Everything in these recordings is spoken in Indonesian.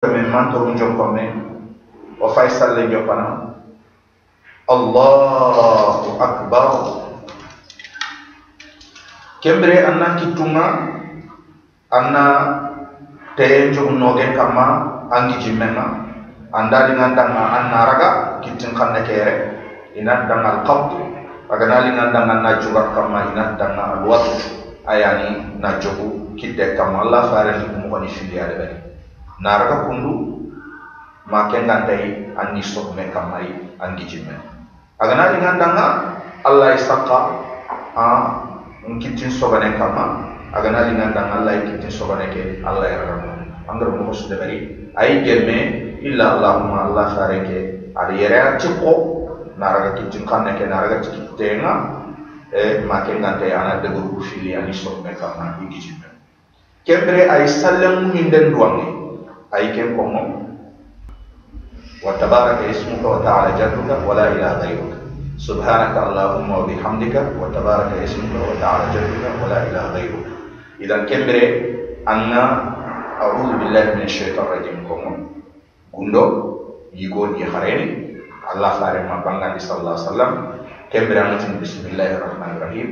min mantoru jokome o fay salle jokkona allahu akbar. Kembere anna kitunga anna teye jognogen kama angi Anda andalingan danga anna raga kittin kanne kere ina danga kampu, agana lingan danga na kama ina danga alwatu ayani najuku jogu kama kamma allah farani mugoni bani fili ade bari na raga kundu ma kengantai anni sokme kamma angi jimme agana lingandanga allah isaqa a nkittin sogane kama agana linga dan Allah kittin sogane ke Allah ya rabu anggar mo ko bari ay gemme illa allahumma Allah fareke ada yere cikko naraga kittin kanne ke naraga kittenga e ma ke ngante ana de guru fili ani sogme kama igi jimme kembre ay sallam min den أي كان كومون وتبارك اسمك وتعالى جدك ولا إله غيرك سبحانك اللهم وبحمدك وتبارك اسمك وتعالى جدك ولا إله غيرك إذا كمبري أن أعوذ بالله من الشيطان الرجيم كومون gundo yigon yi hareni allah faren ma bangandi sallallahu alaihi wasallam kembere amatin bismillahir rahmanir rahim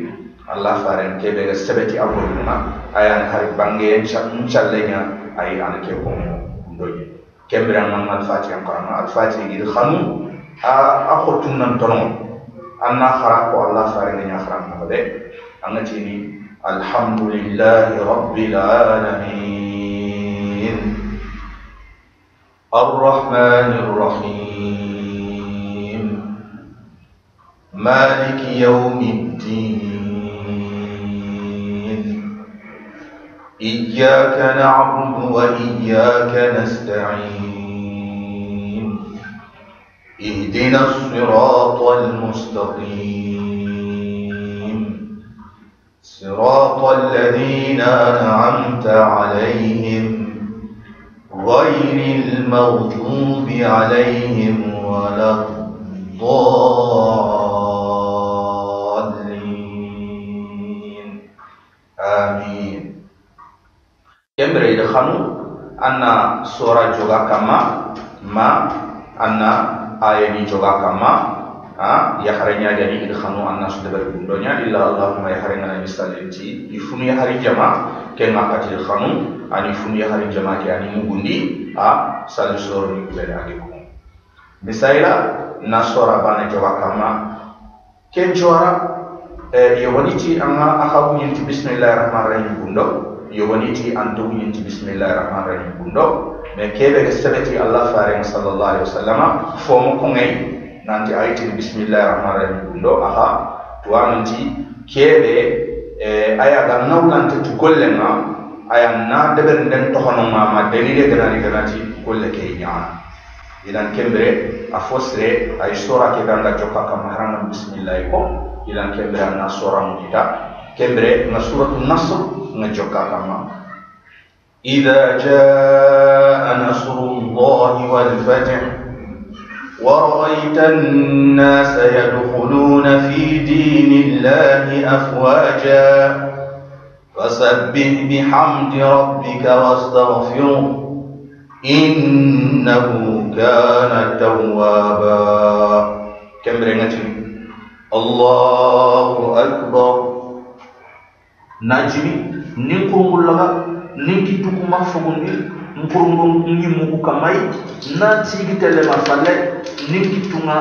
allah faren kebe sebeti awol ma ayan har bange inshallah nya ay an ke ko mo كمبري أنا الفاتحه قران الفاتحه دي خانو a a khotun nan tonon anna khara ko allah fare nya khara mo be anga tini alhamdulillahi rabbil alamin الرحمن الرحيم مالك يوم الدين إياك نعبد وإياك نستعين اهدنا الصراط المستقيم. صراط الذين أنعمت عليهم غير المغضوب عليهم ولا الضالين. آمين. يمري دخلوا أن سورة جوغا كما ما أن aya ni joga kama ha ya haranya gani id khanu anna sudabar bundonya illa allahumma ya haranya misalinti ifunu ya hari jama ke ngakati khanu ani funu ya hari jama ke ani mugundi ha sal sor ni kubele agi ko misaila nasora bana joga kama ken jora e yoboniti anga akabu yinti bismillahirrahmanirrahim bundo yoboniti antu yinti bismillahirrahmanirrahim bundo mais kebe ke sabati allah farenga sallallahu alaihi wasallama fomo ko ngay nanti ayitini bisimillahi rahmani rahim ɗum ɗo aha tuwanunti kebe eh, aya ga nawlante tu golle nga aya na deɓer nden tohonoma ma dalile ganani ganati golle ke ñaana ilan kembere a fosre ay sora ke ganga jokka kam haranam bisimillahi ko ilan kembere anna sora mujita kembere nga suratu nasr nga jokka kamma إذا جاء نصر الله والفتح ورأيت الناس يدخلون في دين الله أفواجا فسبح بحمد ربك واستغفره إنه كان توابا. كم رنجي الله أكبر. نجري نقوم لها. ninkitugu mafugundi ngi mugu kamai na tigitelema niki tunga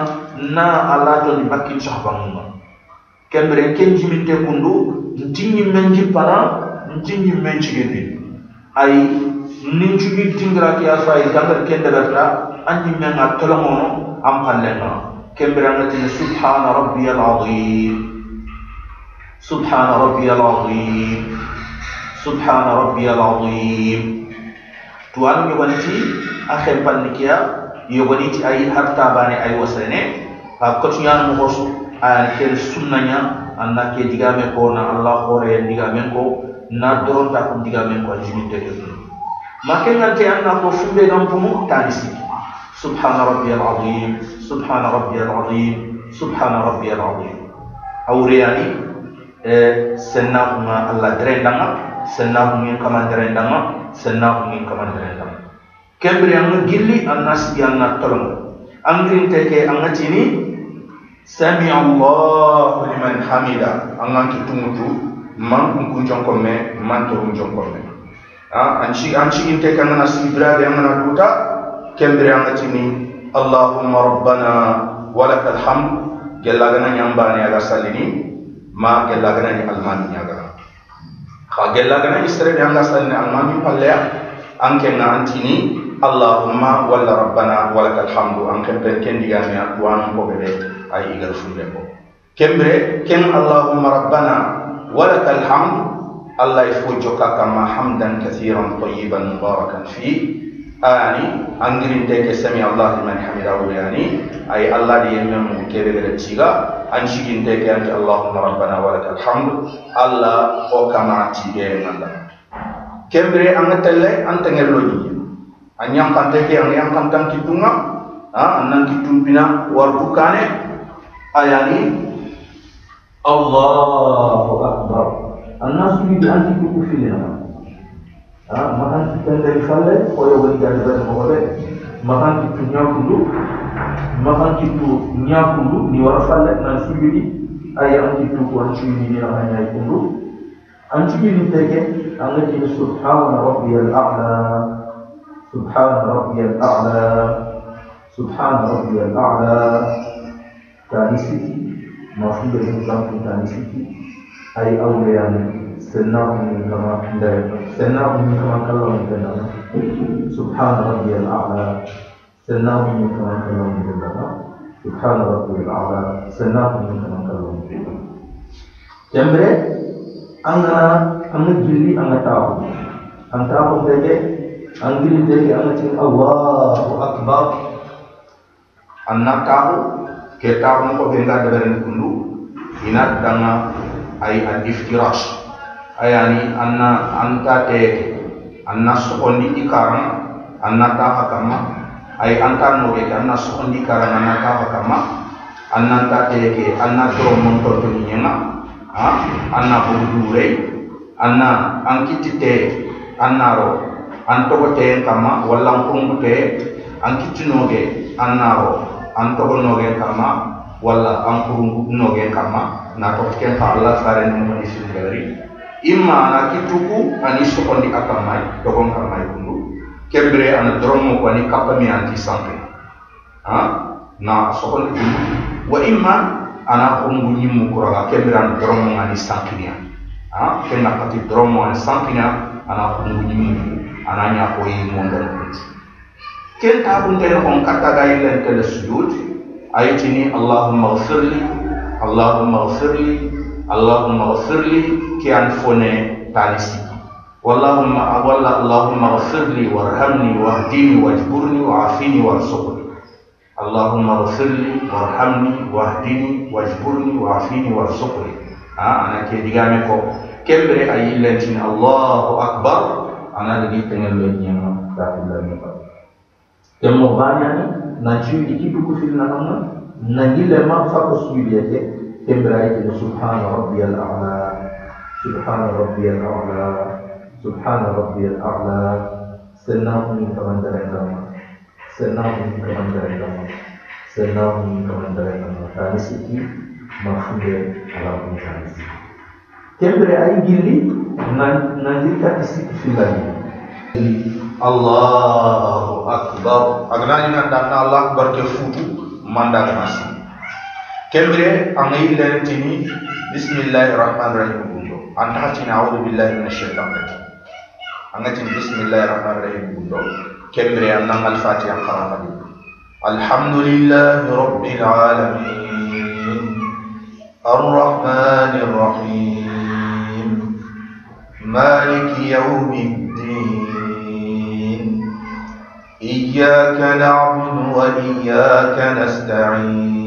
na alato ni baki bakin sahabanunga kembere kenji njimite kundu nti ñimme njippana nti ñimme ncigindi ayi nincugi tingra ke aso dangar ke ndeberta a menga nga tolongono an pallenga kembere ngati tini subhana rabbiya alazim. Subhana rabbiya alazim. Subhana rabbiyal azim. Tuan yogoniti akhem pannikiya yogoniti ay harta bane ay wasene ha kotiyan mo hosu a kel sunnanya anna ke digame ko na allah hore digame ko na doron ta ko digame ko ajini te ma ken ngante anna ko fumbe gam pumu tanisi subhana rabbiyal azim subhana rabbiyal azim subhana rabbiyal azim. Awriyani e senna kuma allah derendanga senna ngin kamandere ndanga senna ngin kamandere ndanga kembri ang gilli annas yanna tolong angrin teke angatini sami allah liman hamida. Angan kitumutu man kun jonkomme man to jonkomme anci anci inte kan na sibrade angana duta kembri angatini allahumma rabbana walakal hamd. Gellagana nyambani aga salini ma gellagana ni almani nyaga xa gella gana istere de anga sanni alma mi palleya anke na antini allahumma walla rabbana walaka alhamdu anke pen ken digamiya duwanum ko ɓeɓe ay igal funde ko kembre ken allahumma rabbana walaka alhamdu allah e fo jokka kamma hamdan kathiran tayiban mubarakan fi يعني أنجرين تيك سمي الله لمن حمده يعني أي الله دي يمم كيبه غرتشيغا أنشيكين تيك أنت اللهم ربنا ولك الحمد الله هو كما تيجي من الله كمبري أنت تلا أنت نلوجي أن يمكن تيك أن يمكن تام دونا أن ننكي دونا كانة أياني الله أكبر الناس يريد أن تكون في الهرم makan chicken dari salad koyo beli dari bas mawale makan kitu nyakulu makan kitu nyakulu ni wara salad na sibili ayam kitu ko chini ni hanya ikulu anjigi ni teke angaji subhana rabbiyal a'la subhana rabbiyal a'la subhana rabbiyal a'la tanisiki mafundisho zangu tanisiki ay awliya sanaa kama ndayo senna ni kama kallam tana subhana rabbiyal a'la سناه من كمان كلام الله سبحان ربي الأعلى سناه من كمان كلام الله جمره أنا أنا جلي أنا تاو أنا تاو تجي أنا جلي تجي أنا تين الله أكبر أنا تاو كتاب مكو بينغا دبرن كندو إنا دانا أي الافتراش ayani, anna anta te, anna sokondi di karang, anna taha kama ay anta nore ke anna sokondi karang, anna taha kama anna ta te ke, anna toro montor to nyema. Ha? Anna burdure anna ankiti te, anna ro. Antogo te kama walla kungu te ankiti noge, anna ro. Antogo noge kama walla ankurungu noge kama na to ken parla sare ni mo ni sugari imma na kituku ani sokondi akamai to kon kamai kundu. Kebre ana dromo ko ni kappa mi anti sanke ha? Na sokon ko wa imma ana ko ngi mu ko raga kebre ana dromo ngani sankinya ha? Kenna pati dromo ana sankinya ana ko ngi mu ana nya ko yi mondo ken ta bun tele on katta ga yilen tele sujud ayitini allahumma ighfirli allahumma ighfirli allahumma ighfirli ke an fone palisi اللهم اللهم اغفر لي وارحمني واهدني واجبرني وعافيني وارزقني. اللهم اغفر لي وارحمني واهدني واجبرني وعافيني وارزقني. ها أنا كي ديغامي كو كمبري أي لنتين الله أكبر. أنا لدي تنل لنيا داخل لنيا تم بانيا نجي ديكي دوكو في لنا نجي لما فاكو سويليه كمبري سبحان ربي الأعلى. Subhana Rabbiyal A'la, Subhana Rabbiyal A'la, سبحان ربي الأعلى سناه من كمان درجة سناه من كمان درجة سناه من كمان درجة تاني سيكي مفهوم على من تاني سيكي كم برأي جلي نجيب كاتسي في الله أكبر أغنى نندان الله أكبر كفوتو mandang nasi أنا أعوذ بالله من الشيطان الرجيم أنا بسم الله الرحمن الرحيم كبري أنا أعوذ الفاتحة قرآن الحمد لله رب العالمين الرحمن الرحيم مالك يوم الدين إياك نعبد وإياك نستعين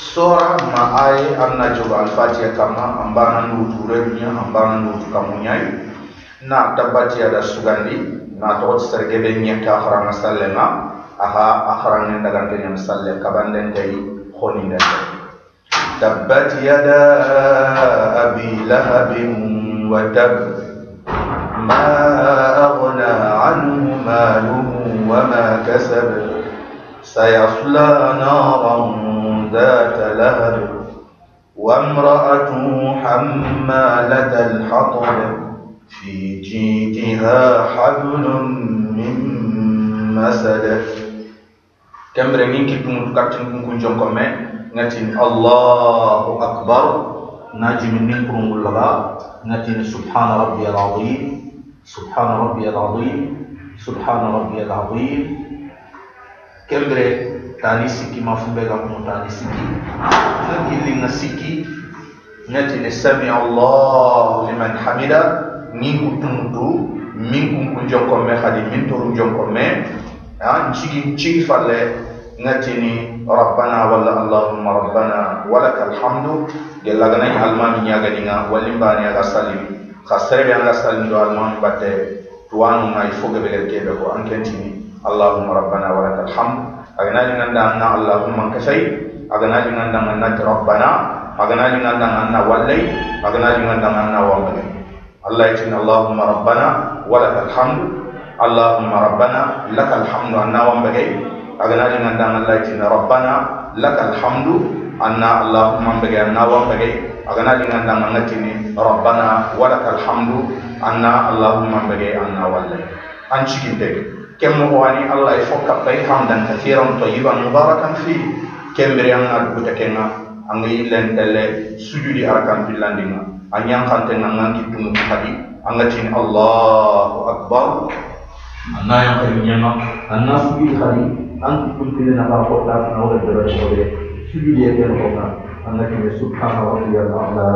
sora ma ay anna jogo al-fatiha kama ambana nutu rebinya ambana nutu kamunyai na tabbati ada sugandi na to sergebe nyata harama sallema aha akharan daga tenya salle kabanden dai khoni ndende tabbat yada abi lahab wa tab ma aghna anhu maluhu wa ma kasab سيصلى نارا ذات لهب وامرأته حمالة الحطب في جيدها حبل من مسد. كم رمين كي تموت كاتين كون جونكم نتين الله أكبر ناجي من نكرم الله نتين سبحان ربي العظيم سبحان ربي العظيم سبحان ربي العظيم. kembre tani siki mafumbe ga mu tani siki na gilli na siki ngati ne sami allah liman hamida ni kutuntu min kun kun jonko me khadi min toru jonko me ha chigi chigi falle ngati ni rabbana wala allahumma rabbana walakal hamdu gella gana almami nyaga dinga walimba ni aga salim khasrebe anga salim do almami batte tuwanu na ifo gebele kebe ko ankentini اللهم ربنا ولك الحمد agana jinganda anna allahumma kasai agana jinganda anna rabbana agana jinganda anna wallai agana jinganda anna wambagai allah yatin allahumma rabbana walakal hamdu اللهم ربنا لك الحمد أنا ومبغي أغنى لنا دان الله يتنا ربنا لك الحمد أنا اللهم مبغي أنا ومبغي أغنى لنا دان الله يتنا ربنا ولك الحمد أنا اللهم مبغي أنا والله أنشكي تك كم واني الله يفك بي حمدا كثيرا طيبا مباركا فيه كم بريان أدبو تكينا أن يلن تلي سجود أركان في اللاندنا أن ينقل تنغان كي تنو تحدي أن تين الله أكبر أن ينقل نيما أن سجود حدي أن تكون في لنا بارقوة لكن أولا جرد أولا سجود يكين أولا أن تين سبحان ربي الأعلى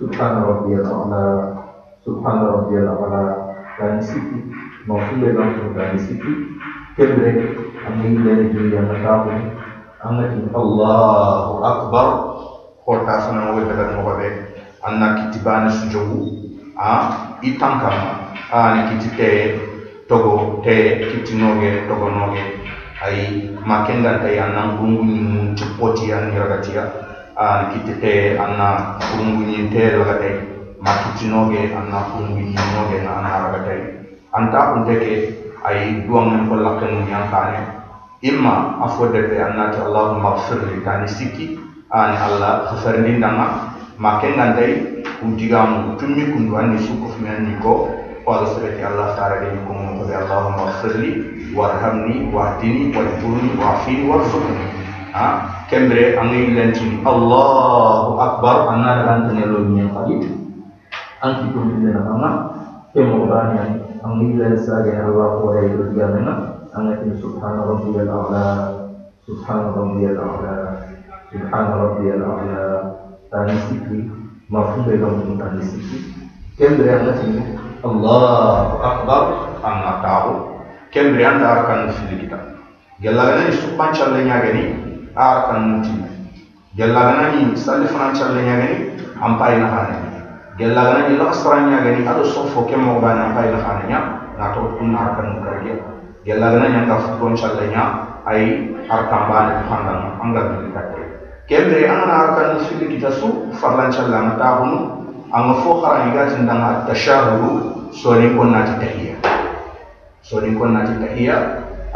سبحان ربي الأعلى سبحان ربي الأعلى dan situ mafunzo yanayotokana siku tende aminde jiyamatamu angati allahu akbar kor ta sana wetagata mogoɓe anna ki tibane sujogu a i tankama ani ki ti te, togo te, ki ti noge, togonoge ai, ma kenda te ya nang bungu ni mun cuppoti ani raga tia, ani ki ti te, anna bungu ni teye ragatayi ma ki ti noge, anna bungu ni noge na anna ragatayi anta unteke ay duang men ko lakken yang kane imma afode be annati allahumma ighfir li kani sikki ani allah khafarni ndanga make ngandai ujigamu tummi kundu andi suku fmen ko wala sabati allah ta'ala de ko mo ko allahumma ighfir li warhamni wahdini wajburni wafini warzuqni ha? Kembre angi lentini allahu akbar anna lantene lo nyen kadi anki ko min na kemo bani ang nila sa gaya Allah ko ay rugamena ang ating subhana rabbiyal a'la subhana rabbiyal a'la subhana rabbiyal a'la tani sikri mafhum dalam tani sikri kembali ang ating Allah akbar ang tahu kembali ang arkan fili kita gelagana ni subhan challe nyagani arkan muti gelagana ni salli fana challe nyagani ampai na hane gella gana ni la asranya gani ado sofo kemo bana pay la khananya na to kun arkan karge gella gana nya ka futon challanya ay arkan bana khandang anga bi katte kemre angana arkan fili kita su farlan challanga ta hunu anga fo khara iga tindanga tashahuru soni kon na tahiyya soni kon na tahiyya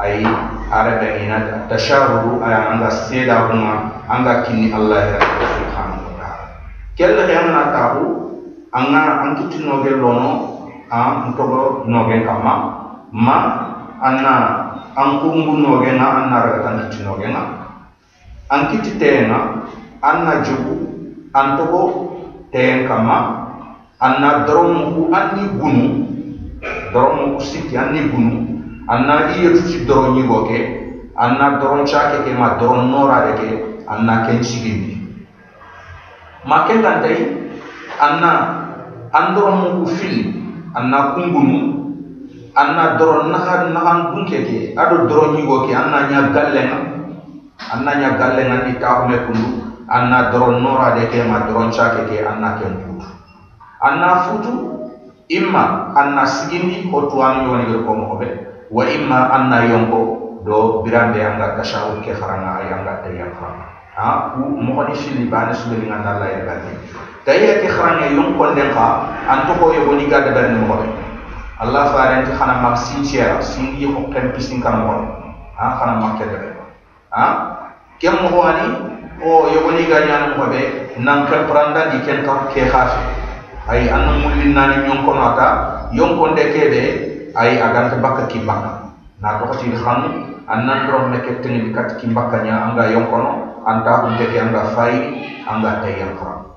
ay arabe ina tashahuru ay anga seda huma anga kinni allah subhanahu wa ta'ala. Kella yana tahu anga an kitti noge lono a ntogo noge kama ma anna an kurungu noge nga an naraga tan kitti noge nga an kitti teenga anna jugu an togo teen kama anna doromuku anni gunu doromuku sikki anni gunu anna iyetu ci doron ñigo ke anna doron cake ke ma doron norade ke anna ken sigindi ma kengantay anna an doron mu ku fili an na kungunu an na doron nahan nahan dunke ke ado doron ñigo ke an na ña gallenga an na ña gallenga ni taxume kundu an na doron norade ke ma doron cake ke an na ken futu an na futu imma an na sigindi ho tuwanu yonigir ko moxoɓe wa imma an na yonko do biranɓe anga gasahun ke xaranga ay anga tayan xaranga ha? Ku mo ni fili bana sugeli nganda Allah ya gadi tayya ke kharanga yonko den ka an to ko yoni gadda ben mo be Allah faranti khana mak sintiya singi ko ken pisin kan mo ha? Khana mak ke ha? Kem mo wani o yogoni ga nyana mo be nan pranda di ken ka ke khafi ay an mulin nani nyon ko nata yon ko de ay agan ta bakka ki bakka na ci xam an nan ro me ke tini kat ki anga yon ko no anta de ke anga fay anga tay yang khara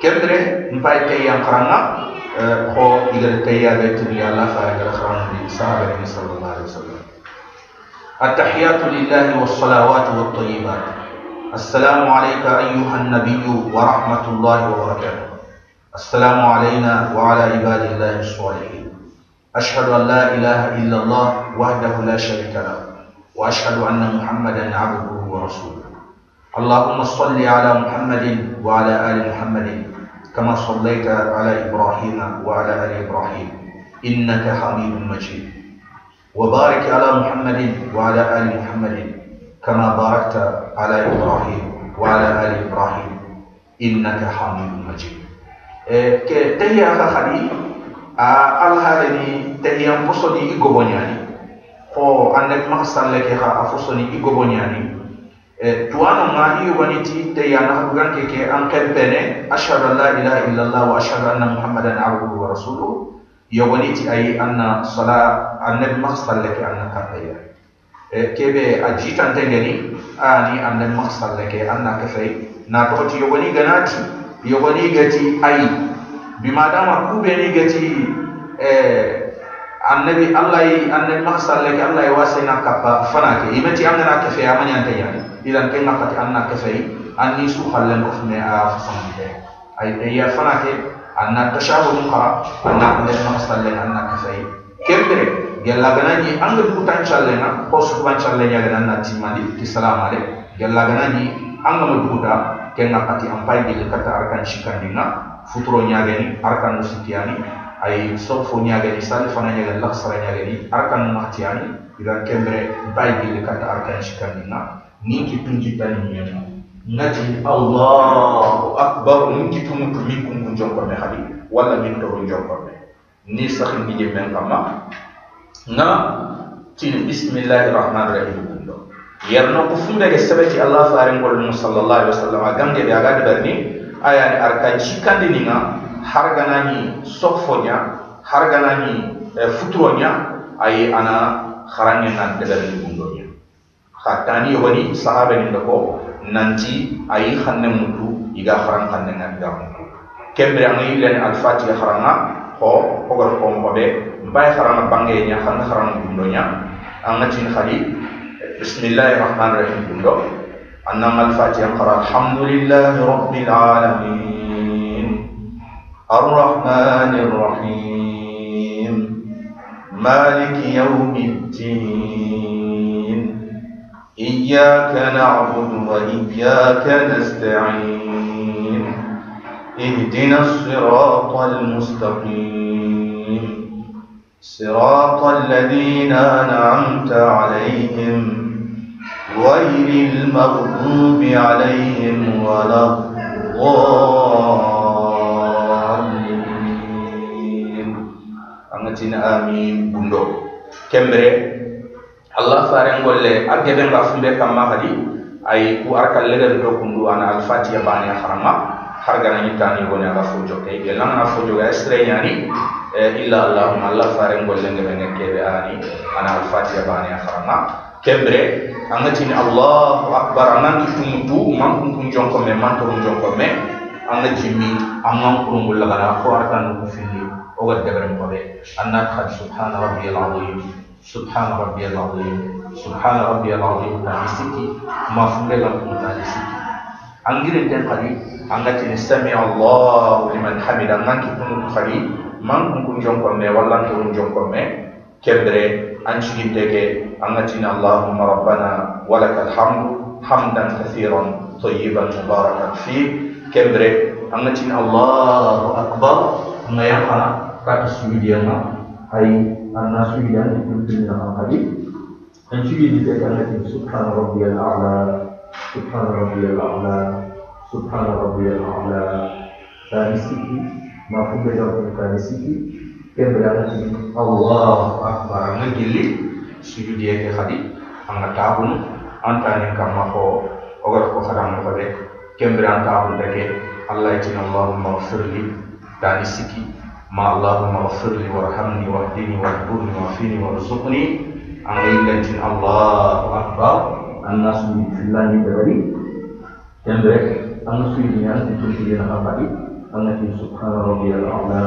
kendre mbay tay yang khara ko igal tay ya be tini Allah fa ya khara ni sahaba ni sallallahu alaihi wasallam. التحيات لله والصلوات والطيبات السلام عليك أيها النبي ورحمة الله وبركاته السلام علينا وعلى عباد الله الصالحين أشهد أن لا إله إلا الله وحده لا شريك له وأشهد أن محمدا عبده ورسوله اللهم صل على محمد وعلى آل محمد كما صليت على إبراهيم وعلى آل إبراهيم. إنك حميد مجيد. وبارك على محمد وعلى آل محمد كما باركت على إبراهيم وعلى آل إبراهيم. إنك حميد مجيد. ke tehiya ka khadi a alhaade ni tehiyan posoni i goboñani ko annabi maka salle fosoni tuwano ma iyo wani ti da ya na hakuran keke an kempene eh. ashhadu an la ilaha illallah wa ashhadu anna muhammadan abduhu wa rasulu yo wani ti ayi anna sala annabi maksallake anna kardaya eh, kebe a jitan jitante ngeni ani annabi maksallake anna kefei na toti yo wani gana ti yo wani gati ayi kube ni gati eh, annabi allah yi annabi maksallake allah yi wasa wasai na fana ke. Imeti amna na kefe amanya tayani idan ke ngapati anna ke fe anni su hallen ko fne a fasan de ai e ya fana ke? Anna tashahud khara anna annabi mahsalle anna ke fe kembere gella ganani anga challe na ko su ban challe nya gana na ti salam ale gella ganani anga maduda kenga pati ampai di kata arkan shikandinga futuro nyageni arkan musitiani ay sofo nyageni sal fana nyageni laksara nyageni arkan mahtiani idan kembre bai di kata arkan shikandinga ninki tunjitani nyema ngati allahu akbar ninki tumutu minkum kun jokko me hadi wala min to jokko me ni sakhin bi men kama na tin bismillahirrahmanirrahim. Yerno ko funde ge sabati allah faare ngol mu sallallahu alaihi wasallam gamde be aga berni ayani arkan cikandi ninga harganani sofonya harganani e, futuronya ay ana kharanye nan de berni bundonya khatani woni sahaba ni ko nanti ay khanne mutu iga kharan khanne nan ga mutu kembre angi len al fatiha kharanga ko ko ko mo be mbay kharanga bange nya khanna kharanga bundonya angatin khali بسم الله الرحمن الرحيم كله أنما الفاتحة قرأ الحمد لله رب العالمين الرحمن الرحيم مالك يوم الدين إياك نعبد وإياك نستعين اهدنا الصراط المستقيم. صراط الذين أنعمت عليهم غير المغضوب عليهم ولا الضالين. أنتين آمين. بندو كمبري allah faren golle a geben ga funde kamma hadi ay ku arkal legen do kundu ana alfatiya bani harama har gana yitani woni aga fojo kay be lan na fojo ga estre yani eh, illa allahumma allah faren golle ngebe ngebe ani ana alfatiya bani harama kebre angatini allahu akbar. Anangi tumutu mankuntum jonkome mantorum jonkome anga jimmi angan kurungullagana ko artanu ku findi ogat deberem koɓe eh. annat had subhana rabbi alazim سبحان ربي العظيم. سبحان ربي العظيم. تعيسكي ما فعل من تعيسكي أنجيل تقري أنك نستمع الله لمن حمد. أنك تكون تقري من كن جون كرمي ولا كن جون كرمي كبرة أنشي جدك أنتنا اللهم ربنا ولك الحمد. حمدا كثيرا طيبا مباركا فيه. كبرة أنتنا الله أكبر. نعم. ما يقرأ كاتس يوديانا أي أنا سويديان يكون في هذه أن سويدي تكلم سبحان ربي الأعلى سبحان ربي الأعلى سبحان ربي الأعلى كارثي ما فوق جواب كارثي كبري أنتين الله أكبر نجلي سويدي كخدي أنا تعبون أنتاني كما هو ogar ko fadam ko be kembran ta on deke allah yatina allahumma ighfir مع اللهم اغفر لي وارحمني واهدني واجبرني وعافيني وارزقني. عملة الله أكبر. الناس من الله يدري تنبه الناس من أن تشير نفعي التي سبحان ربي الأعلى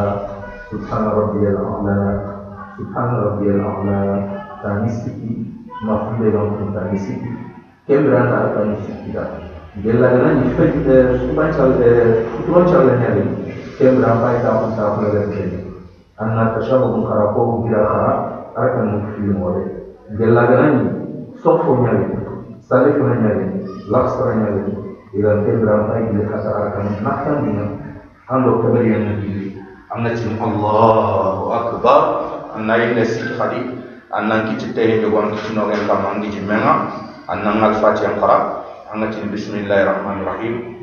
سبحان ربي الأعلى سبحان ربي الأعلى تانيسكي مفهوم لهم تانيسكي كم رأى تانيسكي ده جل جلاله يفتح سبحان الله سبحان الله يعني dia menampai kaum sahabat dan ini? Anak tersebut mengharapkan bila harap akan mungkin mulai. Gelagani, sofunya ini, salifnya ini, laksananya ini. Dengan dia beramai bila kata akan makan dia, anda kembali negeri. Anda cium Allahu Akbar. Anda yang nasi kali. Anda kita teh jagoan kita nongeng kamang di jemenga. Anda ngalfat yang kerap. Anda cium Bismillahirrahmanirrahim.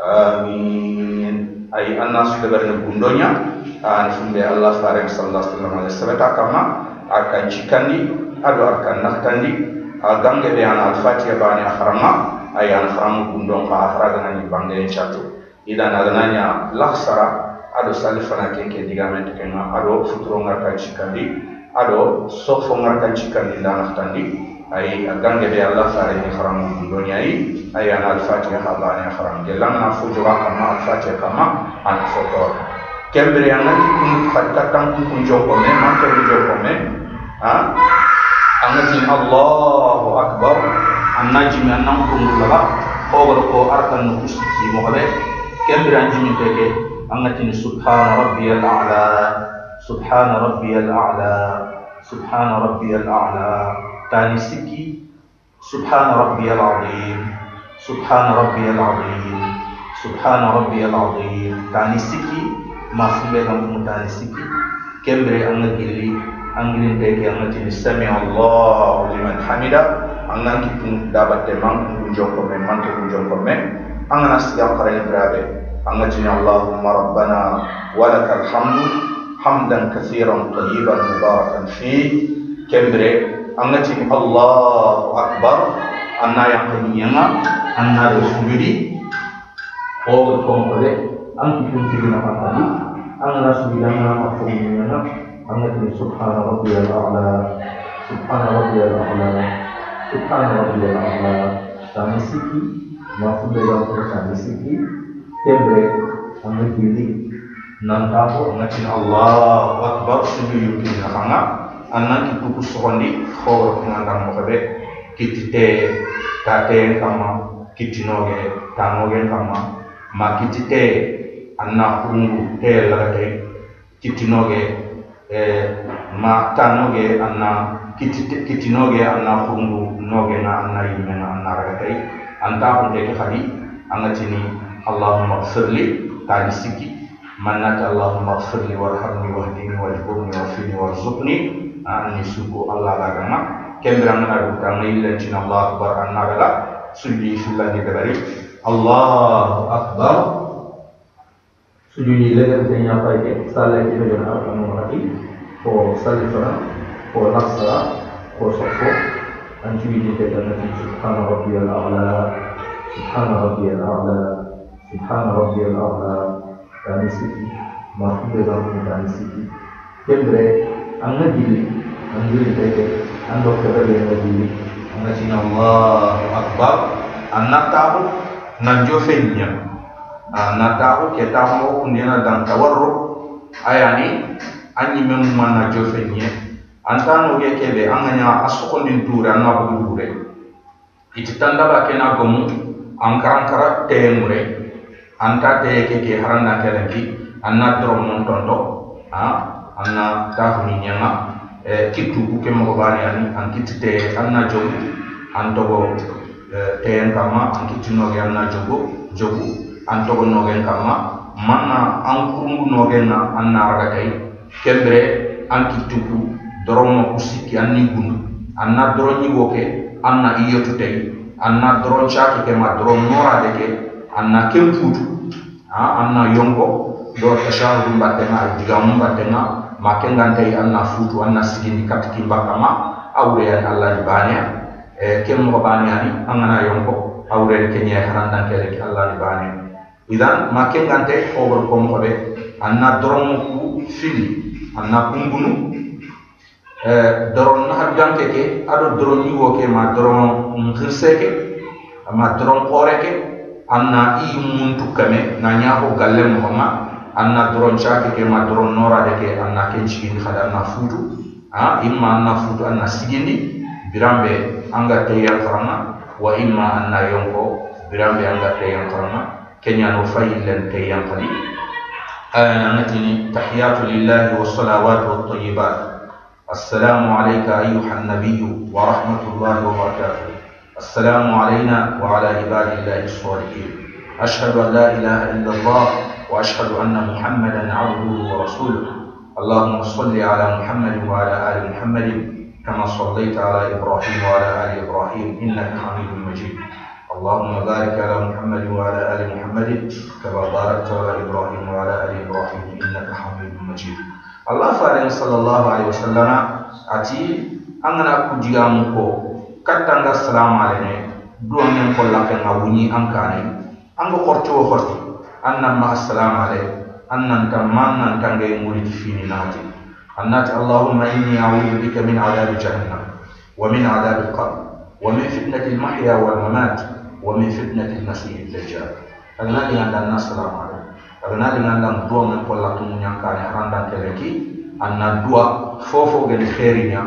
آمين أي الناس كبرنا بندونيا أن سمي الله فارغ صلى الله عليه وسلم كما akan cikandi ado akan naktandi agange be ana alfatiha bani akhrama ay an khramu bundon ka akhraga nani bangen chatu idan agananya laksara ado sali fana ke ke digamen kenga ado futuro ngar kan cikandi ado sofo ngar kan cikandi da naftandi ay agange be allah fare ni haram dunya yi ay ana al fatiha habani haram gelang na fu jwa kama al fatiha kama an foto kembere yang nanti kun fatatang kun joko me man ko joko me ha anati allahu akbar annaji mi annam kun laga ko ko arkan nukusti mo habe kembere anjimi tege أمتن سبحان ربي الأعلى سبحان ربي الأعلى سبحان ربي الأعلى تاني سكي سبحان ربي العظيم سبحان ربي العظيم سبحان ربي العظيم تاني سكي ما فمي لهم تاني سكي كمبري أنا جلي أنجلين تيكي أنا سمع الله لمن حمده أنا كي dapat temang kunjung komen mantu kunjung komen أنا nasihat kalian berada أنجني اللهم ربنا ولك الحمد حمدا كثيرا طيبا مباركا فيه كبري angati allahu akbar. Anna yaqiniyanga anna rusuli o kompre anti kunti na patali anna sudana mafumiyanga angati subhana rabbiyal a'la subhana rabbiyal a'la subhana rabbiyal a'la tanisiki mafude yang tanisiki tembre angati nantapo angati allahu akbar. Sumi yukina anga anna ki dugu sogondi fo ngandam ko be kitite kate kama kitinoge yang kama ma kitite anna kungu te lagate kitinoge eh, ma tanoge anna kitite kitinoge anna kungu noge na anna mena anna ragate anta hunde ke khadi angatini allahumma firli tani siki. Mannaka allahumma firli warhamni wahdini wajburni wafini warzuqni ani suku allah la gama kembra na ru ta mai la allah akbar anna gala sujudi sulla di kabari allah akbar sujudi lele kan tanya apa ke sala ke be jona apa mo rati ko sala sala ko nafsa ko sokko an sujudi ke jona subhana rabbiyal a'la subhana rabbiyal a'la subhana rabbiyal a'la dan sisi mahmud kami sisi kendre angga dili ando kebebe nga jilli anga sina allahu akbar anna tahu nan jo fenya na tahu ke tahu kundina dan tawarru ayani anyi memu manna jo fenya anta no ge kebe anga nya asukondin ture anga bugu dure iti tandaba kena gomu ankara temure anta te ke ke haranda kelenki anna tondo ha anna tahu Eh, kittugu ke mogo bane ani an kittite an na jogu an togo eh, teyen kamma an kittinoge an na jogo jogu an togo nogen kamma manna an kurungu nogen na an naragatay kembere an kittugu doron ma ku sikki an ni gundu an na doron ñigo an na i yetutey an na doron caki ke ma doron norade ke an na ken putu ah, an na yonko do tashahudu mbattenga a digamu mbattenga ma kengantayi an na futu an na sigindi ma kama awreyani allah eh, ni baneya e ken mogo baneyani an gana yonko awreni keñeye harandankele ke allah ni baneya idan ma kengantayi hogor ko mogoɓe an na doromo ku fili an eh, na kungunu na nahar janke ke aɗo doron yiwo ke ma doron ngirse ke ma doron koreke an na iyi mun na ñaako galle mogo ma anna doron chake ke ma doron nora de ke anna ken chigindi khada anna futu ha imma anna futu anna sigindi birambe anga teyan farama wa imma anna yonko birambe anga teyan farama kenya no fayilen teyan kali anatini tahiyatu lillahi wa salawatu wa tayyibat السلام عليك أيها النبي ورحمة الله وبركاته السلام علينا وعلى عباد الله الصالحين أشهد أن لا إله إلا الله وأشهد أن محمدا عبده ورسوله. اللهم صل على محمد وعلى آل محمد كما صليت على إبراهيم وعلى آل إبراهيم إنك حميد مجيد. اللهم بارك على محمد وعلى آل محمد كما باركت على إبراهيم وعلى آل إبراهيم إنك حميد مجيد. الله فارن صلى الله عليه وسلم. أتي أنا كجيام ko kattanga salamu alene duwa men ko lakke nga wuni an annan ma assalamu alaykum annan kam mannan tanga e murid fini naati annati allahumma inni a'udhu bika min adabi jahannam wa min adabi alqabr wa min fitnati almahya walmamat wa min fitnati almasih dajjal agnani andan assalamu alaykum agnani andan duwa men kolla tumuñankane harandan keleki anna duwa fofo gen xeeriña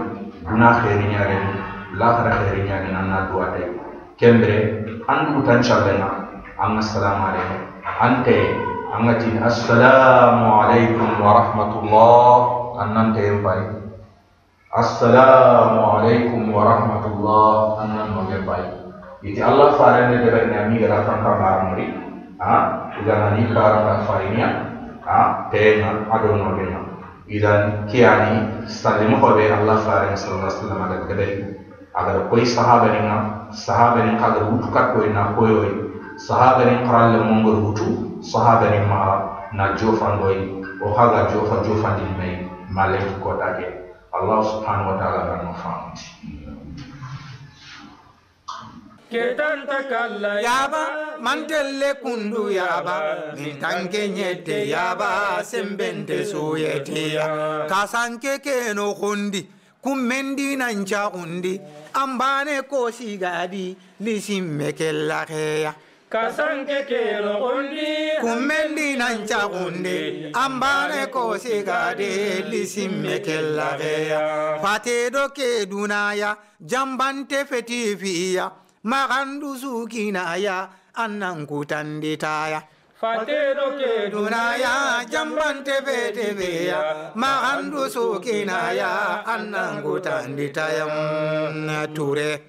duna xeeriñaren lahara xeeriñagen anna duwa tay kembere an dugutan callenga an assalamu alaykum ante an ga tin assalamu aleykum wa rahmatullah an nan teyen pay assalamu aleykum wa rahmatullah an nan noge pay iti allah farende deɓerne a migara tanka baramori a iganani baranga farinia a teyenga ado nogenga idan kiyani sallimuhoɓe allah faren sallah sallam aga keɓey agar koy sahaba ni nga sahaba ni kagar wutu kat koy na koyoy sahabani qaralle mongol hutu sahabani mara na jofandoy o haga jofa jofandin may malek ko dage allah subhanahu wa ta'ala ga no famuti ketan takalla yaba mantelle kundu yaba nintanke nyete yaba sembente soyete ya. Kasanke keno kundi kummendi nanca kundi ambane kosigadi lisimmeke lakeya kasanke kelogondi kummendi nancagunde ambane ko sigade lisimme kellageya fatedo ke dunaya jambante feti fiya. Magandu sukinaya annankutanditaya fatedo ke dunaya jambante fetebeya magandu sukinaya annankutanditayam ture.